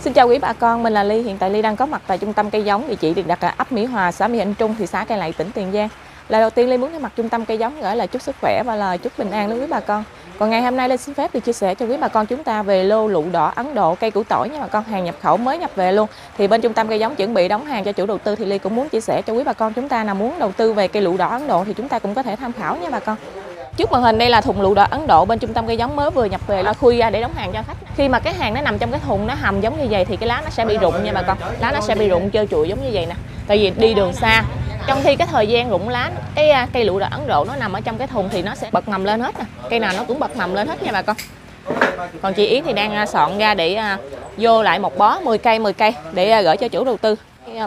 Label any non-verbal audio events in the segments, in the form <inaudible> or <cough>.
Xin chào quý bà con, mình là Ly. Hiện tại Ly đang có mặt tại trung tâm cây giống địa chỉ được đặt ở ấp Mỹ Hòa, xã Mỹ Hạnh Trung, thị xã Cai Lậy, tỉnh Tiền Giang. Lời đầu tiên Ly muốn thay mặt trung tâm cây giống gửi lời chúc sức khỏe và lời chúc bình an đến quý bà con. Còn ngày hôm nay Ly xin phép được chia sẻ cho quý bà con chúng ta về lô lụ đỏ Ấn Độ cây củ tỏi nha bà con, hàng nhập khẩu mới nhập về luôn. Thì bên trung tâm cây giống chuẩn bị đóng hàng cho chủ đầu tư thì Ly cũng muốn chia sẻ cho quý bà con chúng ta nào muốn đầu tư về cây lụ đỏ Ấn Độ thì chúng ta cũng có thể tham khảo nha bà con. Trước màn hình đây là thùng lựu đỏ Ấn Độ, bên trung tâm cây giống mới vừa nhập về là khui ra để đóng hàng cho khách. Khi mà cái hàng nó nằm trong cái thùng nó hầm giống như vậy thì cái lá nó sẽ bị rụng nha bà con. Lá nó sẽ bị rụng, trơ trụi giống như vậy nè. Tại vì đi đường xa. Trong khi cái thời gian rụng lá, cái à, cây lựu đỏ Ấn Độ nó nằm ở trong cái thùng thì nó sẽ bật mầm lên hết nè. Cây nào nó cũng bật mầm lên hết nha bà con. Còn chị Yến thì đang à, soạn ra để à, vô lại một bó 10 cây 10 cây để gửi cho chủ đầu tư.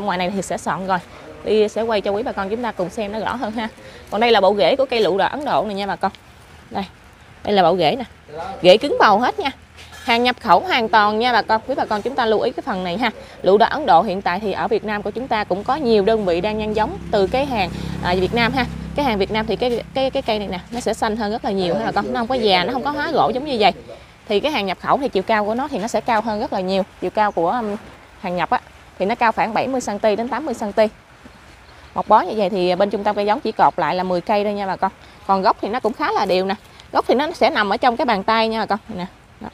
Ngoài này thì sẽ soạn rồi Ly sẽ quay cho quý bà con chúng ta cùng xem nó rõ hơn ha. Còn đây là bộ rễ của cây lựu đỏ Ấn Độ này nha bà con. Đây đây là bộ rễ nè. Rễ cứng bầu hết nha. Hàng nhập khẩu hoàn toàn nha bà con. Quý bà con chúng ta lưu ý cái phần này ha. Lựu đỏ Ấn Độ hiện tại thì ở Việt Nam của chúng ta cũng có nhiều đơn vị đang nhân giống từ cái hàng à, Việt Nam ha. Cái hàng Việt Nam thì cái cái cái cây này nè nó sẽ xanh hơn rất là nhiều ha bà con. Nó không có già nó không có hóa gỗ giống như vậy. Thì cái hàng nhập khẩu thì chiều cao của nó thì nó sẽ cao hơn rất là nhiều. Chiều cao của um, hàng nhập á thì nó cao khoảng 70 cm đến 80 cm một bó như vậy thì bên trung tâm cây giống chỉ cột lại là 10 cây thôi nha bà con. Còn gốc thì nó cũng khá là đều nè. Gốc thì nó sẽ nằm ở trong cái bàn tay nha bà con. Nè, Đó.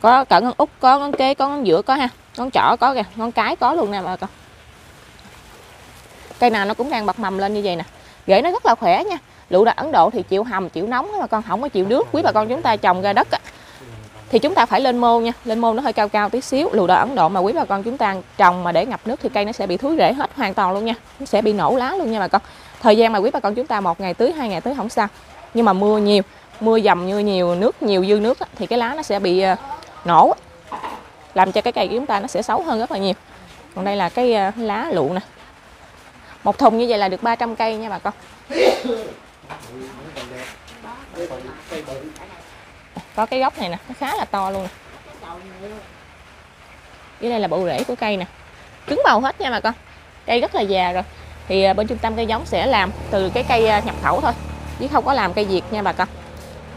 có cỡ ngón út, có ngón kế, có ngón giữa, có ha. Ngón trỏ có kìa, ngón cái có luôn nè bà con. Cây nào nó cũng đang bật mầm lên như vậy nè. Rễ nó rất là khỏe nha. Lựu đỏ Ấn Độ thì chịu hầm, chịu nóng bà con. Không có chịu nước. Quý bà con chúng ta trồng ra đất thì chúng ta phải lên mô nha. Lên mô nó hơi cao cao tí xíu lùa đỏ ấn độ mà quý bà con chúng ta trồng mà để ngập nước thì cây nó sẽ bị thúi rễ hết hoàn toàn luôn nha. Nó sẽ bị nổ lá luôn nha bà con. Thời gian mà quý bà con chúng ta một ngày tưới hai ngày tưới không sao. Nhưng mà mưa nhiều, mưa dầm như nhiều, nước nhiều, dư nước thì cái lá nó sẽ bị ờ, nổ. Làm cho cái cây của chúng ta nó sẽ xấu hơn rất là nhiều. Còn đây là cái ờ, lá lụ nè. Một thùng như vậy là được 300 cây nha bà con có cái gốc này nè, nó khá là to luôn dưới đây là bộ rễ của cây nè. Cứng bầu hết nha bà con. Cây rất là già rồi. Thì à, bên trung tâm cây giống sẽ làm từ cái cây à, nhập khẩu thôi. Chứ không có làm cây việt nha bà con.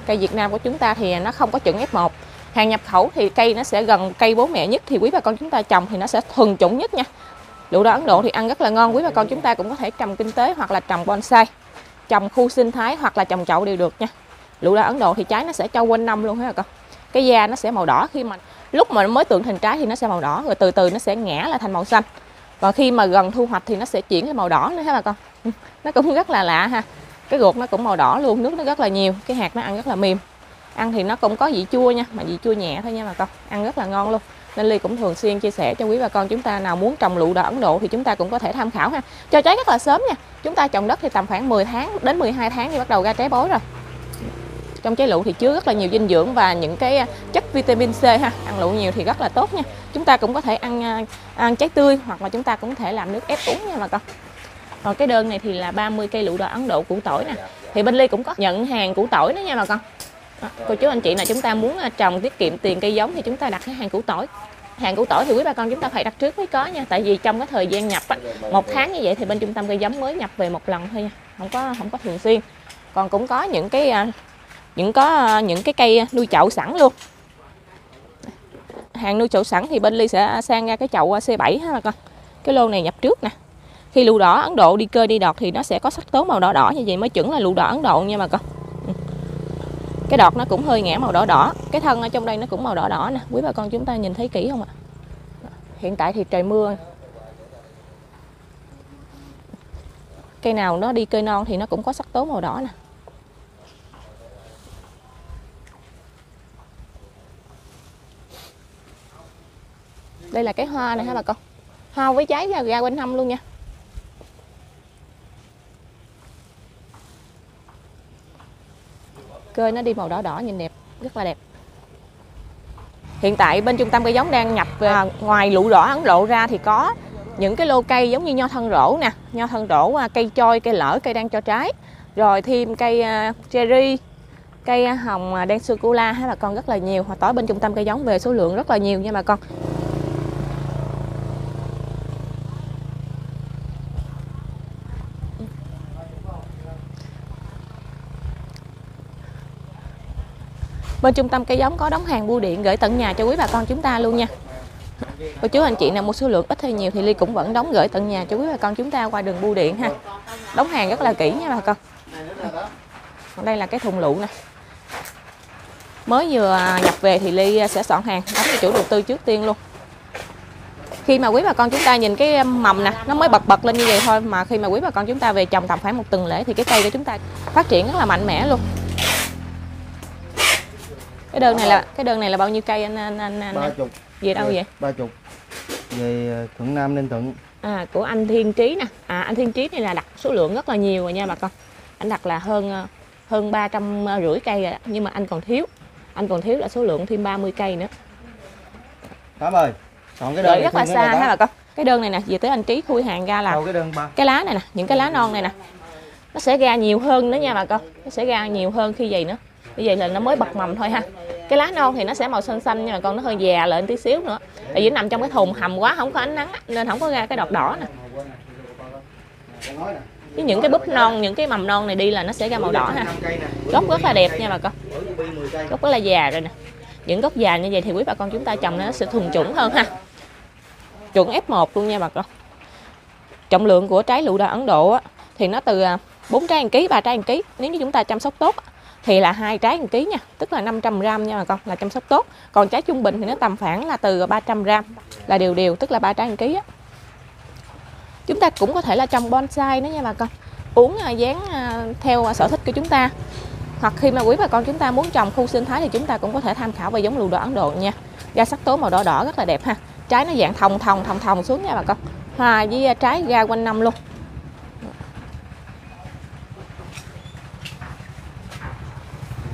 Cây Việt Nam của chúng ta thì nó không có chuẩn F1 hàng nhập khẩu thì cây nó sẽ gần cây bố mẹ nhất thì quý bà con chúng ta trồng thì nó sẽ thuần chủng nhất nha. Lựu đỏ Ấn Độ thì ăn rất là ngon, quý bà con chúng ta cũng có thể trồng kinh tế hoặc là trồng bonsai, trồng khu sinh thái hoặc là trồng chậu đều được nha lựu đa Ấn Độ thì trái nó sẽ cho quanh năm luôn hết con? Cái da nó sẽ màu đỏ, khi mà lúc mà nó mới tượng thành trái thì nó sẽ màu đỏ, rồi từ từ nó sẽ ngã lại thành màu xanh. Và khi mà gần thu hoạch thì nó sẽ chuyển lên màu đỏ nữa ha bà con? <laughs> Nó cũng rất là lạ ha. Cái ruột nó cũng màu đỏ luôn, nước nó rất là nhiều, cái hạt nó ăn rất là mềm. Ăn thì nó cũng có vị chua nha, mà vị chua nhẹ thôi nha bà con. Ăn rất là ngon luôn. Nên ly cũng thường xuyên chia sẻ cho quý bà con chúng ta nào muốn trồng lựu đỏ ấn độ thì chúng ta cũng có thể tham khảo ha. Cho trái rất là sớm nha. Chúng ta trồng đất thì tầm khoảng 10 tháng đến 12 tháng thì bắt đầu ra trái bối rồi trong trái lựu thì chứa rất là nhiều dinh dưỡng và những cái à, chất vitamin C ha. Ăn lựu nhiều thì rất là tốt nha. Chúng ta cũng có thể ăn à, ăn trái tươi hoặc là chúng ta cũng có thể làm nước ép uống nha bà con. Còn cái đơn này thì là 30 cây lựu đỏ Ấn Độ củ tỏi nè. Thì bên Ly cũng có nhận hàng củ tỏi nữa nha bà con. À, cô chú anh chị là chúng ta muốn trồng tiết kiệm tiền cây giống thì chúng ta đặt cái hàng củ tỏi. Hàng củ tỏi thì quý bà con chúng ta phải đặt trước mới có nha. Tại vì trong cái thời gian nhập á, một tháng như vậy thì bên trung tâm cây giống mới nhập về một lần thôi nha. Không có không có thường xuyên. Còn cũng có những cái những có ờ, những cái cây nuôi chậu sẵn luôn. Hàng nuôi chậu sẵn thì bên ly sẽ sang ra cái chậu ờ, C7 ha con. Cái lô này nhập trước nè. Khi lụ đỏ, Ấn Độ đi cơ đi đọt thì nó sẽ có sắc tố màu đỏ đỏ, như vậy mới chuẩn là lụ đỏ Ấn Độ nha bà con. Ừ. Cái đọt nó cũng hơi ngã màu đỏ đỏ. Cái thân ở trong đây nó cũng màu đỏ đỏ nè. Quý bà con chúng ta nhìn thấy kỹ không ạ? Hiện tại thì trời mưa. Cây nào nó đi cơi non thì nó cũng có sắc tố màu đỏ nè. Đây là cái hoa này ha bà con? Hoa với trái ra, ra quanh năm luôn nha. Cơi nó đi màu đỏ đỏ nhìn đẹp rất là đẹp. Hiện tại bên trung tâm cây giống đang nhập à, ngoài lũ đỏ ấn độ ra thì có những cái lô cây giống như nho thân rổ nè nho thân rổ à, cây trôi cây lỡ cây đang cho trái. Rồi thêm cây à, cherry cây à, hồng đen sô cô la hay bà con rất là nhiều. Hồi tối bên trung tâm cây giống về số lượng rất là nhiều nha bà con. Bên trung tâm cây giống có đóng hàng bưu điện gửi tận nhà cho quý bà con chúng ta luôn nha. Cô chú anh chị nào mua số lượng ít hay nhiều thì ly cũng vẫn đóng gửi tận nhà cho quý bà con chúng ta qua đường bưu điện ha. Đóng hàng rất là kỹ nha bà con. Còn đây là cái thùng lựu nè. Mới vừa nhập về thì ly sẽ soạn hàng, đóng cho chủ đầu tư trước tiên luôn. Khi mà quý bà con chúng ta nhìn cái mầm nè, nó mới bật bật lên như vậy thôi, mà khi mà quý bà con chúng ta về trồng tầm khoảng một tuần lễ thì cái cây của chúng ta phát triển rất là mạnh mẽ luôn cái đơn này là cái đơn này là bao nhiêu cây anh anh anh, anh? Ba chục. Về đâu vậy? ba chục. Về ờ, thuận nam ninh thuận. À của anh Thiên Trí nè. À anh Thiên Trí này là đặt số lượng rất là nhiều rồi nha bà con. Anh đặt là hơn ờ, hơn ba trăm rưỡi cây rồi đó. nhưng mà anh còn thiếu. Anh còn thiếu là số lượng thêm 30 cây nữa. Tám ơi còn cái đơn rất là xa ha bà con. Cái đơn này nè về tới anh Trí khui hàng ra là đâu cái đơn ba? cái lá này nè những cái lá non này nè. Nó sẽ ra nhiều hơn nữa nha bà con. Nó sẽ ra nhiều hơn khi vậy nữa như vậy là nó mới bật mầm thôi ha. Cái lá non thì nó sẽ màu xanh xanh nhưng mà con nó hơi già lên tí xíu nữa. Tại vì nó nằm trong cái thùng hầm quá không có ánh nắng nên không có ra cái đọt đỏ nè. Với những cái búp non những cái mầm non này đi là nó sẽ ra màu đỏ ha. Gốc rất là đẹp nha bà con. Gốc rất là già rồi nè. Những gốc già như vậy thì quý bà con chúng ta trồng nó sẽ thuần chuẩn hơn ha. Chuẩn F1 luôn nha bà con. Trọng lượng của trái lựu đa Ấn Độ á, thì nó từ à, 4 trái 1 ký 3 trái 1 ký. Nếu như chúng ta chăm sóc tốt thì là hai trái 1 ký nha, tức là 500 gram nha bà con, là chăm sóc tốt. Còn trái trung bình thì nó tầm khoảng là từ 300 gram, là đều đều, tức là ba trái 1 ký á. chúng ta cũng có thể là trồng bonsai nữa nha bà con. Uống à, dán à, theo à, sở thích của chúng ta. Hoặc khi mà quý bà con chúng ta muốn trồng khu sinh thái thì chúng ta cũng có thể tham khảo về giống lựu đỏ Ấn Độ nha. Ra sắc tố màu đỏ đỏ rất là đẹp ha. Trái nó dạng thòng thòng thòng thòng xuống nha bà con. Hòa với trái ra quanh năm luôn.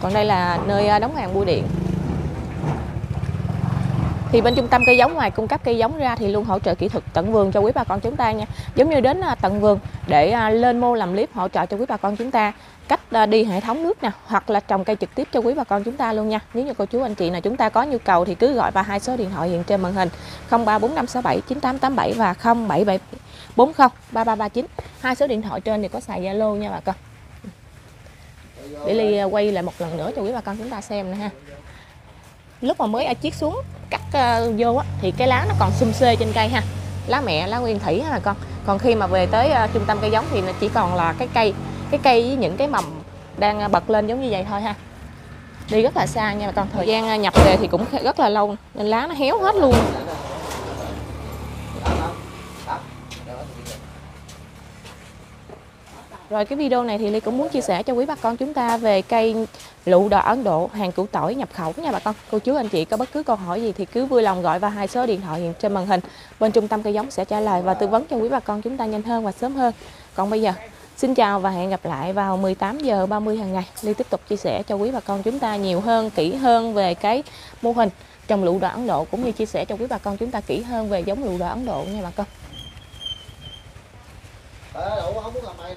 Còn đây là nơi à, đóng hàng bưu điện. Thì bên trung tâm cây giống, ngoài cung cấp cây giống ra thì luôn hỗ trợ kỹ thuật tận vườn cho quý bà con chúng ta nha. Giống như đến à, tận vườn để à, lên mô làm clip hỗ trợ cho quý bà con chúng ta cách đi hệ thống nước nè, hoặc là trồng cây trực tiếp cho quý bà con chúng ta luôn nha. Nếu như cô chú, anh chị nào chúng ta có nhu cầu thì cứ gọi vào hai số điện thoại hiện trên màn hình 034567 9887 và 0740 3339 hai số điện thoại trên thì có xài Zalo nha bà con để ly à, quay lại một lần nữa cho quý bà con chúng ta xem nè ha. Lúc mà mới chiết xuống cắt uh, vô á, thì cái lá nó còn xum xê trên cây ha. Lá mẹ lá nguyên thủy ha bà con. Còn khi mà về tới uh, trung tâm cây giống thì chỉ còn là cái cây cái cây với những cái mầm đang bật lên giống như vậy thôi ha. Đi rất là xa nha bà con. Thời gian nhập về thì cũng rất là lâu nên lá nó héo hết luôn. Rồi cái video này thì Ly cũng muốn chia sẻ cho quý bà con chúng ta về cây lựu đỏ Ấn Độ hàng củ tỏi nhập khẩu nha bà con. Cô chú anh chị có bất cứ câu hỏi gì thì cứ vui lòng gọi vào hai số điện thoại hiện trên màn hình. Bên trung tâm cây giống sẽ trả lời và tư vấn cho quý bà con chúng ta nhanh hơn và sớm hơn. Còn bây giờ Xin chào và hẹn gặp lại vào 18 giờ 30 hàng ngày. Ly tiếp tục chia sẻ cho quý bà con chúng ta nhiều hơn, kỹ hơn về cái mô hình trồng lựu đỏ Ấn Độ cũng như chia sẻ cho quý bà con chúng ta kỹ hơn về giống lựu đỏ Ấn Độ nha bà con. Ờ, không muốn làm mày